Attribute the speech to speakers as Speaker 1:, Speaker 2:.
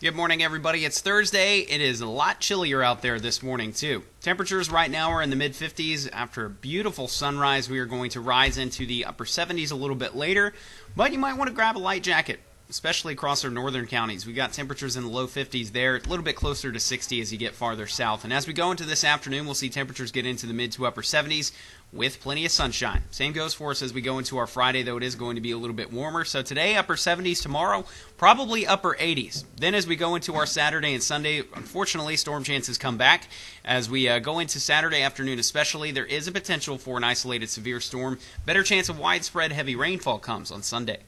Speaker 1: Good morning, everybody. It's Thursday. It is a lot chillier out there this morning, too. Temperatures right now are in the mid 50s. After a beautiful sunrise, we are going to rise into the upper 70s a little bit later, but you might want to grab a light jacket especially across our northern counties. We've got temperatures in the low 50s there, a little bit closer to 60 as you get farther south. And as we go into this afternoon, we'll see temperatures get into the mid to upper 70s with plenty of sunshine. Same goes for us as we go into our Friday, though it is going to be a little bit warmer. So today, upper 70s, tomorrow, probably upper 80s. Then as we go into our Saturday and Sunday, unfortunately, storm chances come back. As we uh, go into Saturday afternoon, especially, there is a potential for an isolated severe storm. Better chance of widespread heavy rainfall comes on Sunday.